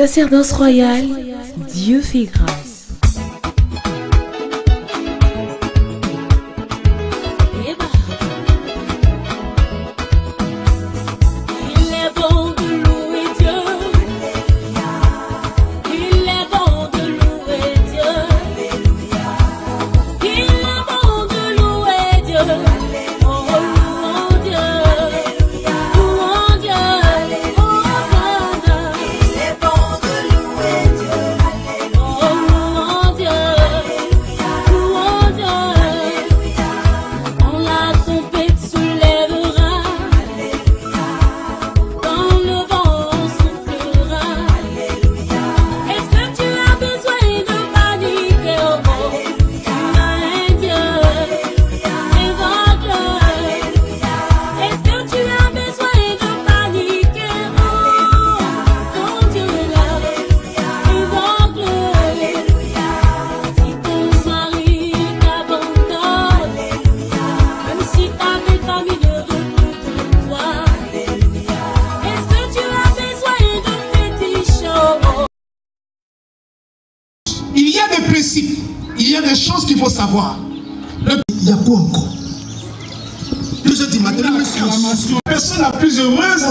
Sacerdoce royale, Dieu fait grâce.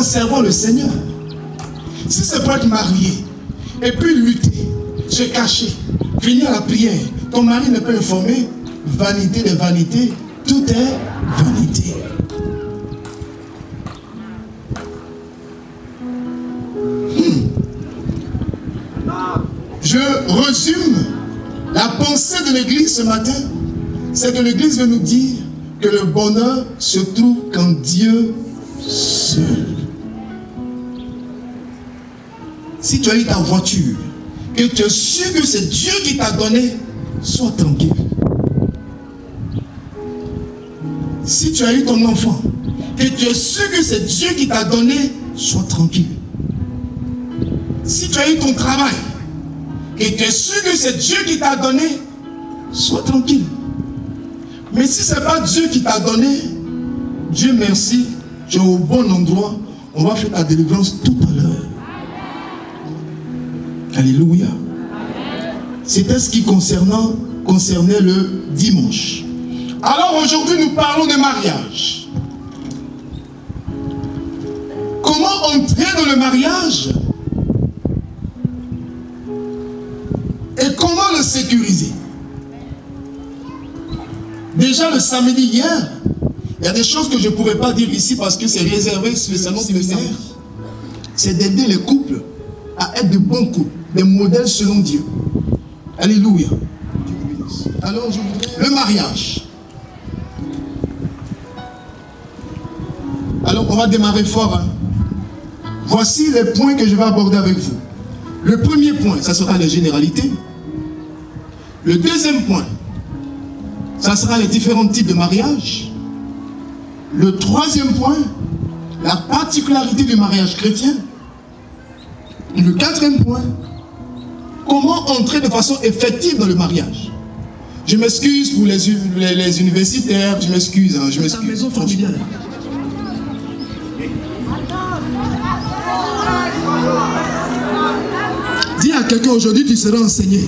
Servant le Seigneur. Si c'est pour être marié, et puis lutter, se cacher, venir à la prière, ton mari ne peut informer, vanité de vanité, tout est vanité. Hmm. Je résume la pensée de l'Église ce matin, c'est que l'Église veut nous dire que le bonheur se trouve quand Dieu seul. Si tu as eu ta voiture, que tu es sûr que c'est Dieu qui t'a donné, sois tranquille. Si tu as eu ton enfant, que tu es sûr que c'est Dieu qui t'a donné, sois tranquille. Si tu as eu ton travail, que tu es sûr que c'est Dieu qui t'a donné, sois tranquille. Mais si ce n'est pas Dieu qui t'a donné, Dieu merci, tu es au bon endroit, on va faire ta délivrance tout à l'heure. Alléluia. C'était ce qui concernait le dimanche. Alors aujourd'hui, nous parlons de mariage. Comment entrer dans le mariage et comment le sécuriser? Déjà le samedi hier, il y a des choses que je ne pourrais pas dire ici parce que c'est réservé spécialement pour le C'est d'aider les couples à être de bons couples des modèles selon Dieu. Alléluia. Alors, le mariage. Alors, on va démarrer fort. Hein. Voici les points que je vais aborder avec vous. Le premier point, ça sera les généralités. Le deuxième point, ça sera les différents types de mariage. Le troisième point, la particularité du mariage chrétien. Le quatrième point, Comment entrer de façon effective dans le mariage Je m'excuse pour les, les, universitaires, je m'excuse, hein, je m'excuse. maison familiale. Dis à quelqu'un aujourd'hui, tu seras enseigné.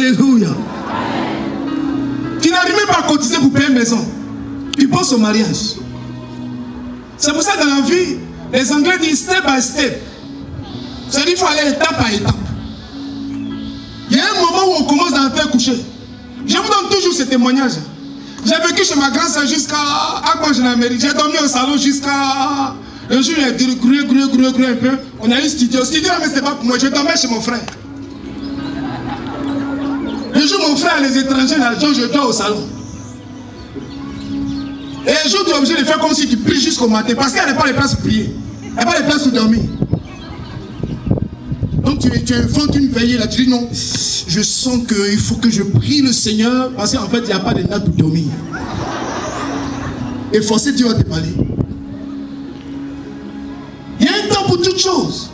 Alléluia. Tu n'arrives même pas à cotiser pour payer une maison. Tu penses au mariage. C'est pour ça que dans la vie, les Anglais disent step by step. C'est-à-dire qu'il faut aller étape par étape. Il y a un moment où on commence dans le faire coucher. Je vous donne toujours ce témoignage. J'ai vécu chez ma grand-sœur jusqu'à quand je Amérique. J'ai dormi au salon jusqu'à. Un jour, il a dit un peu. On a eu studio. Studio, mais c'était pas pour moi. Je dormais chez mon frère. Mon frère, les étrangers, l'argent, je dors au salon. Et un jour, tu es obligé de faire comme si tu pries jusqu'au matin. Parce qu'il n'y a pas de place pour prier. Il n'y a pas de place pour dormir. Donc, tu, tu inventes une veillée là, tu dis non, je sens qu'il faut que je prie le Seigneur parce qu'en fait, il n'y a pas de nappe pour dormir. Et forcé, Dieu va te parler. Il y a un temps pour toutes choses.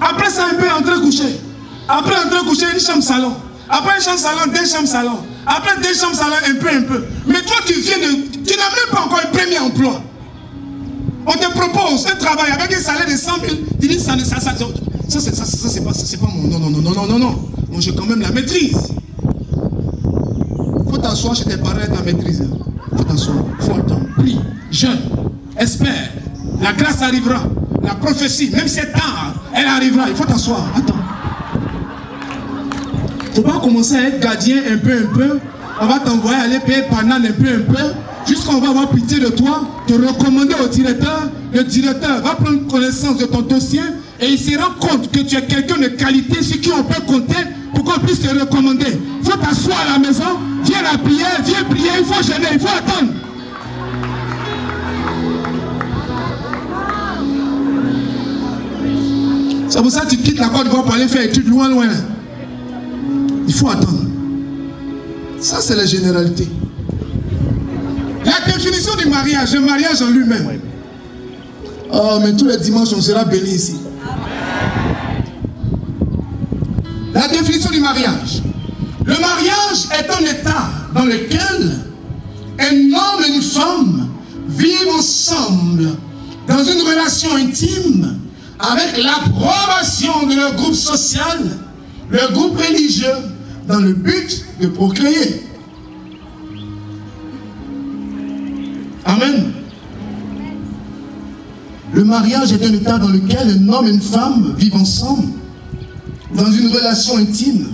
Après ça, un peu entrer coucher. Après entrer coucher, une chambre salon. Après une chambre salon, deux chambres salon. Après deux chambres salon, un peu, un peu. Mais toi, tu viens de. Tu n'as même pas encore un premier emploi. On te propose un travail avec un salaire de 100 000. Tu dis ça, ça, ça, ça, ça, ça, ça, c'est pas, pas mon. Non, non, non, non, non, non, non. Moi, j'ai quand même la maîtrise. Faut t'asseoir chez tes parents et ta maîtrise. Faut t'asseoir. Faut attendre. Prie. Jeune. Espère. La grâce arrivera. La prophétie, même si c'est tard, elle arrivera. Il faut t'asseoir. Attends. Faut pas commencer à être gardien un peu, un peu. On va t'envoyer aller payer panane un peu, un peu. Jusqu'on va avoir pitié de toi, te recommander au directeur. Le directeur va prendre connaissance de ton dossier et il se rend compte que tu es quelqu'un de qualité sur qui on peut compter pour qu'on puisse te recommander. Faut t'asseoir à la maison, viens la prière, viens prier, il faut gêner, il faut attendre. C'est pour ça que tu quittes la Côte d'Ivoire pour aller faire études loin, loin. Là. Il faut attendre. Ça, c'est la généralité. La définition du mariage, le mariage en lui-même. Oh, mais tous les dimanches, on sera béni ici. La définition du mariage. Le mariage est un état dans lequel un homme et une femme vivent ensemble dans une relation intime avec l'approbation de leur groupe social, leur groupe religieux, dans le but de procréer. Amen. Le mariage est un état dans lequel un homme et une femme vivent ensemble, dans une relation intime,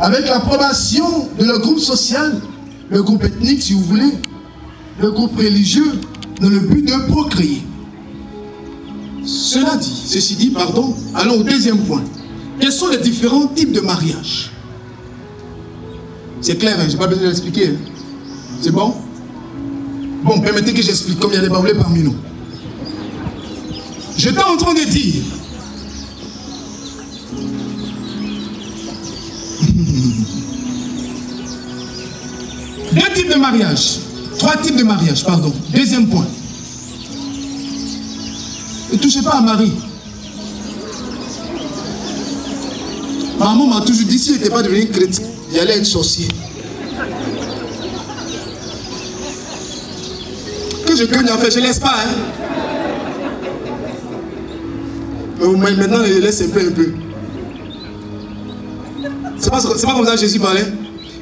avec l'approbation de leur groupe social, le groupe ethnique si vous voulez, le groupe religieux, dans le but de procréer. Cela dit, ceci dit, pardon, allons au deuxième point. Quels sont les différents types de mariage? C'est clair, hein, je n'ai pas besoin d'expliquer. Hein. C'est bon? Bon, permettez que j'explique comme il y a des baoulés parmi nous. J'étais en train de dire Deux types de mariage. Trois types de mariage, pardon. Deuxième point. Ne touchez pas à Marie. Maman m'a toujours dit, si je n'étais pas devenu chrétien, j'allais être sorcier. Que je gagne en fait, je ne laisse pas. Hein. Mais maintenant, je laisse un peu, un peu. C'est pas, comme ça que Jésus parlait.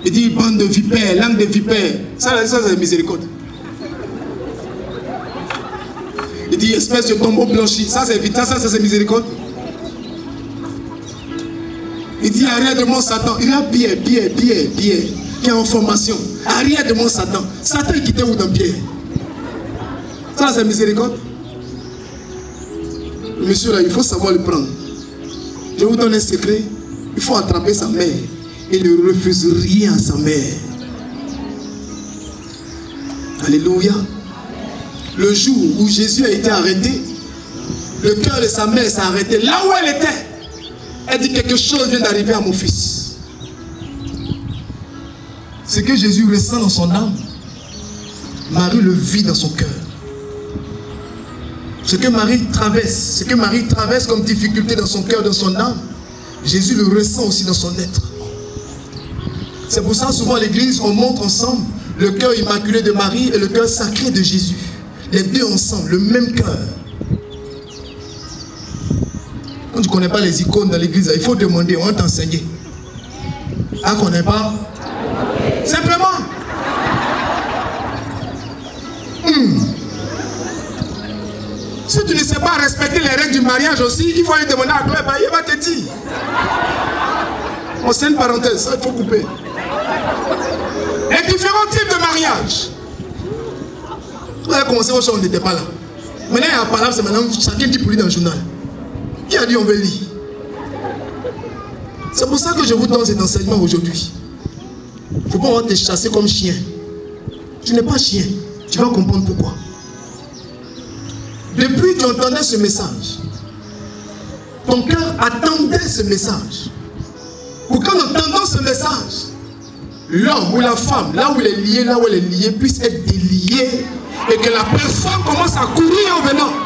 Il dit bande de vipères, langue de vipères. Ça, ça c'est miséricorde. Il dit espèce de tombeau blanchi. Ça, c'est. Ça, ça c'est miséricorde. Il dit arrière de mon Satan. Il a Pierre, Pierre, Pierre, Pierre, qui est en formation. Arrière de mon Satan. Satan est quitté où dans Pierre Ça, c'est miséricorde. Monsieur, là, il faut savoir le prendre. Je vous donne un secret. Il faut attraper sa mère. Il ne refuse rien à sa mère. Alléluia. Le jour où Jésus a été arrêté, le cœur de sa mère s'est arrêté. Là où elle était, elle dit quelque chose vient d'arriver à mon fils. Ce que Jésus ressent dans son âme, Marie le vit dans son cœur. Ce que Marie traverse, ce que Marie traverse comme difficulté dans son cœur, dans son âme, Jésus le ressent aussi dans son être. C'est pour ça souvent à l'église, on montre ensemble le cœur immaculé de Marie et le cœur sacré de Jésus. Les deux ensemble, le même cœur. Connais pas les icônes dans l'église, il faut demander, on va t'enseigner. Ah, connaît pas? Simplement. Hmm. Si tu ne sais pas respecter les règles du mariage aussi, il faut aller demander à Claire, il va te dire. On c'est une parenthèse, ça il faut couper. Les différents types de mariage. On a commencé au on n'était pas là. Maintenant, il y a un parole, c'est maintenant, chacun dit pour lui dans le journal. Qui a dit on veut lire C'est pour ça que je vous donne cet enseignement aujourd'hui. Je peux te chasser comme chien. Tu n'es pas chien. Tu vas comprendre pourquoi. Depuis que tu entendais ce message, ton cœur attendait ce message. Pour qu'en entendant ce message, l'homme ou la femme, là où il est lié, là où elle est liée, puisse être délié et que la personne commence à courir en venant.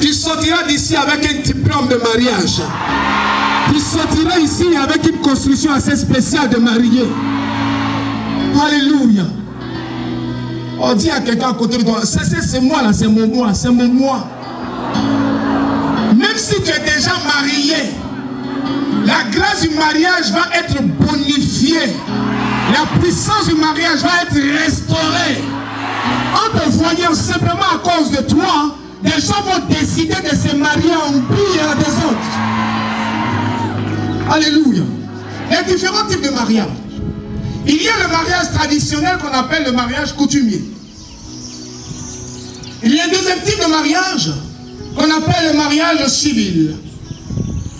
Tu sortiras d'ici avec un diplôme de mariage. Tu sortiras ici avec une construction assez spéciale de marié. Alléluia. On dit à quelqu'un à côté de toi, c'est moi là, c'est mon moi, c'est mon moi. Même si tu es déjà marié, la grâce du mariage va être bonifiée. La puissance du mariage va être restaurée. En te voyant simplement à cause de toi, des gens vont décider de se marier en pire des autres. Alléluia. Il y a différents types de mariage. Il y a le mariage traditionnel qu'on appelle le mariage coutumier. Il y a un deuxième type de mariage qu'on appelle le mariage civil.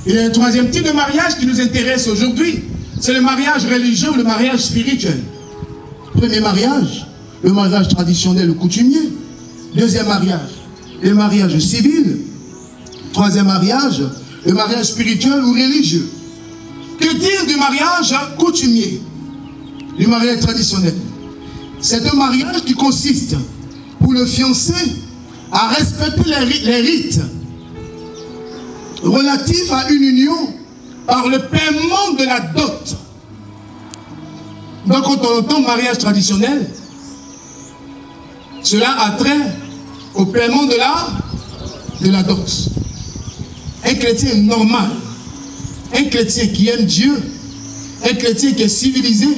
Il y a un troisième type de mariage qui nous intéresse aujourd'hui. C'est le mariage religieux ou le mariage spirituel. Premier mariage, le mariage traditionnel ou coutumier. Deuxième mariage, le mariage civil. Troisième mariage, le mariage spirituel ou religieux. Que dire du mariage coutumier Du mariage traditionnel? C'est un mariage qui consiste pour le fiancé à respecter les rites relatifs à une union par le paiement de la dot. Donc quand on entend mariage traditionnel, cela a trait au paiement de la, de la dot. Un chrétien normal, un chrétien qui aime Dieu, un chrétien qui est civilisé,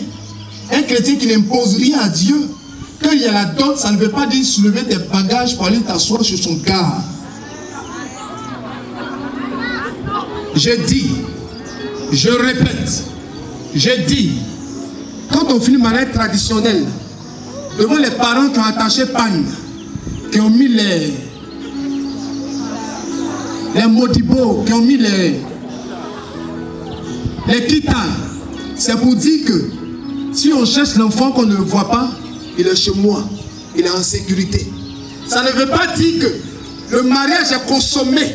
un chrétien qui n'impose rien à Dieu, quand il y a la dot, ça ne veut pas dire soulever tes bagages pour aller t'asseoir sur son car. Je dis, je répète, je dis, quand on finit mariage traditionnel, devant les parents qui ont attaché panne, qui ont mis les, les modibos, qui ont mis les, les titanes, c'est pour dire que si on cherche l'enfant qu'on ne voit pas, il est chez moi, il est en sécurité. Ça ne veut pas dire que le mariage est consommé.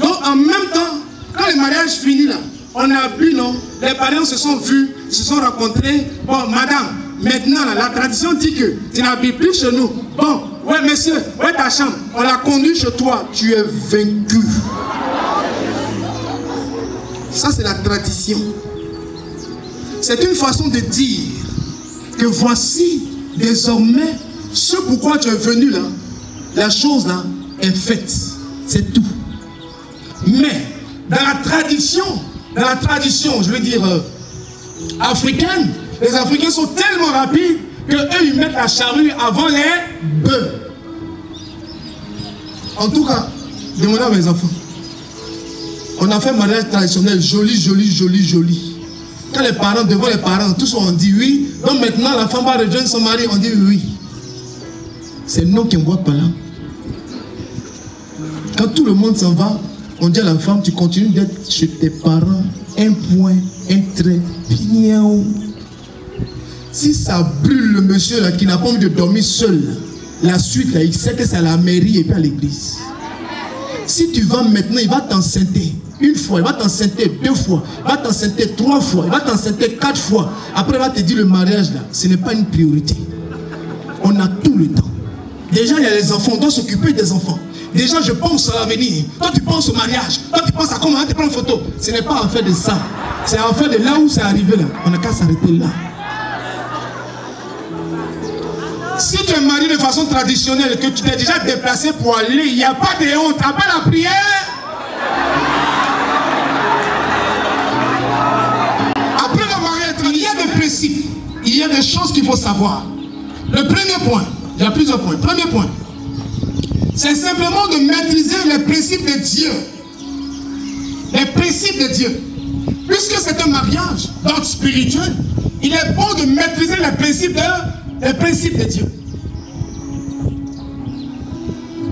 Donc en même temps, quand le mariage finit là, on a bu, non Les parents se sont vus, se sont rencontrés. Bon, madame, maintenant, la tradition dit que tu n'habites plus chez nous. Bon, ouais, monsieur, ouais, ta chambre. On l'a conduit chez toi. Tu es vaincu. Ça, c'est la tradition. C'est une façon de dire que voici désormais ce pourquoi tu es venu là. La chose là est faite. C'est tout. Mais dans la tradition, dans la tradition, je veux dire, euh, africaine, les Africains sont tellement rapides que eux, ils mettent la charrue avant les bœufs. En tout cas, demandez à mes enfants. On a fait un mariage traditionnel joli, joli, joli, joli. Quand les parents, devant les parents, tous ont dit oui. Donc maintenant, la femme va rejoindre son mari, on dit oui. C'est nous qui ne voit pas là. Quand tout le monde s'en va, on dit à la femme, tu continues d'être chez tes parents, un point, un trait, bien. Si ça brûle le monsieur qui n'a pas envie de dormir seul, la suite là, il sait que c'est à la mairie et pas à l'église. Si tu vas maintenant, il va t'enceinter. Une fois, il va t'enceinter deux fois, il va t'enceinter trois fois, il va t'enceinter quatre fois. Après, il va te dire le mariage là, ce n'est pas une priorité. On a tout le temps. Déjà, il y a les enfants, on doit s'occuper des enfants. Déjà, je pense à l'avenir. Toi, tu penses au mariage. Toi, tu penses à comment tu prends une photo. Ce n'est pas en fait de ça. C'est en fait de là où c'est arrivé là. On n'a qu'à s'arrêter là. Si tu es marié de façon traditionnelle, que tu t'es déjà déplacé pour aller, il n'y a pas de honte. Pas la prière? Après le mariage, il y a des principes. Il y a des choses qu'il faut savoir. Le premier point, il y a plusieurs points. Premier point, c'est simplement de maîtriser les principes de Dieu. Les principes de Dieu. Puisque c'est un mariage d'ordre spirituel, il est bon de maîtriser les principes de, les principes de Dieu.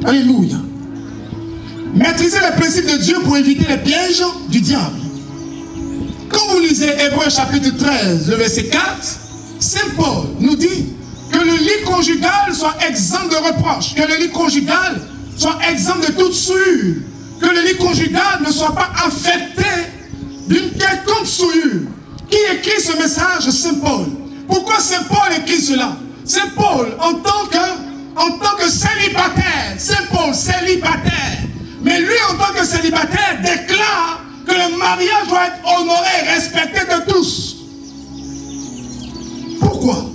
Alléluia. Maîtriser les principes de Dieu pour éviter les pièges du diable. Quand vous lisez Hébreu chapitre 13, le verset 4, Saint Paul nous dit que le lit conjugal soit exempt de reproches. Que le lit conjugal soit exempt de toute souillure. que le lit conjugal ne soit pas affecté d'une quelconque souillure. Qui écrit ce message Saint Paul? Pourquoi Saint Paul écrit cela? Saint Paul, en tant que, célibataire, Saint Paul, célibataire, mais lui, en tant que célibataire, déclare que le mariage doit être honoré, respecté de tous. Pourquoi?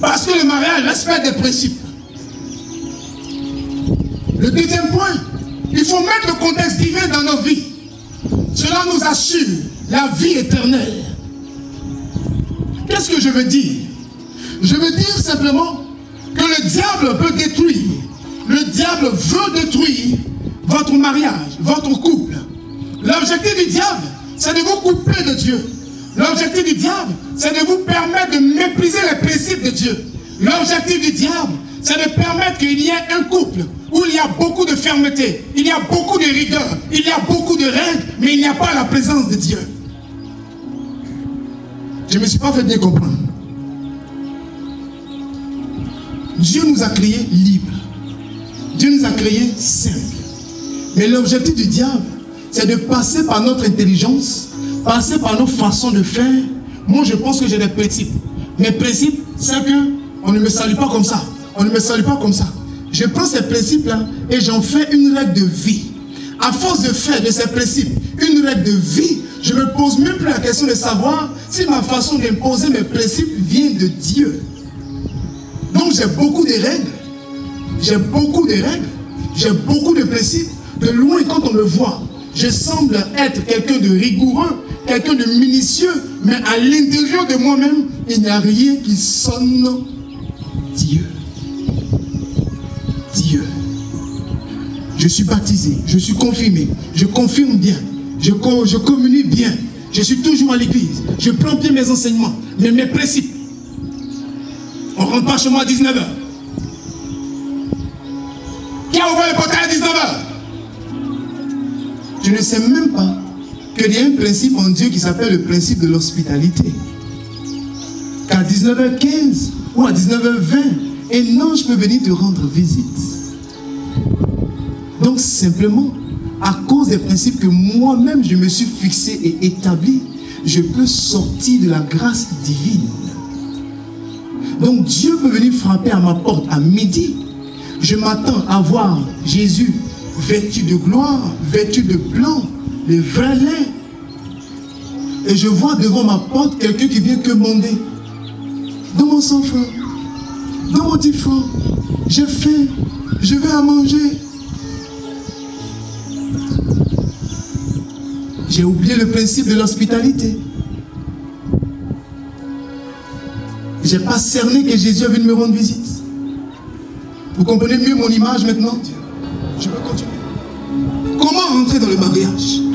Parce que le mariage respecte des principes. Le deuxième point, il faut mettre le contexte divin dans nos vies. Cela nous assure la vie éternelle. Qu'est-ce que je veux dire? Je veux dire simplement que le diable peut détruire. Le diable veut détruire votre mariage, votre couple. L'objectif du diable, c'est de vous couper de Dieu. L'objectif du diable, c'est de vous permettre de mépriser les principes de Dieu. L'objectif du diable, c'est de permettre qu'il y ait un couple où il y a beaucoup de fermeté, il y a beaucoup de rigueur, il y a beaucoup de règles, mais il n'y a pas la présence de Dieu. Je ne me suis pas fait bien comprendre. Dieu nous a créés libres. Dieu nous a créés simples. Mais l'objectif du diable, c'est de passer par notre intelligence, passer par nos façons de faire. Moi, je pense que j'ai des principes. Mes principes, c'est que on ne me salue pas comme ça. On ne me salue pas comme ça. Je prends ces principes-là et j'en fais une règle de vie. À force de faire de ces principes une règle de vie, je me pose même plus la question de savoir si ma façon d'imposer mes principes vient de Dieu. J'ai beaucoup de règles. J'ai beaucoup de règles. J'ai beaucoup de principes. De loin, quand on me voit, je semble être quelqu'un de rigoureux, quelqu'un de minutieux, mais à l'intérieur de moi-même, il n'y a rien qui sonne Dieu. Dieu. Je suis baptisé, je suis confirmé, je confirme bien, je, je communique bien, je suis toujours à l'église, je prends bien mes enseignements, mais mes principes. On rentre pas chez moi à 19h. Qui a ouvert le portail à 19h Je ne sais même pas qu'il y a un principe en Dieu qui s'appelle le principe de l'hospitalité. Qu'à 19h15 ou à 19h20, un ange peut venir te rendre visite. Donc simplement, à cause des principes que moi-même je me suis fixé et établi, je peux sortir de la grâce divine. Donc Dieu peut venir frapper à ma porte à midi. Je m'attends à voir Jésus vêtu de gloire, vêtu de blanc, le vrai lait. Et je vois devant ma porte quelqu'un qui vient commander. Dans mon sang frère, dans mon petit frère, j'ai faim, je vais à manger. J'ai oublié le principe de l'hospitalité. Je n'ai pas cerné que Jésus est venu me rendre visite. Vous comprenez mieux mon image maintenant? Je peux continuer. Comment rentrer dans le mariage?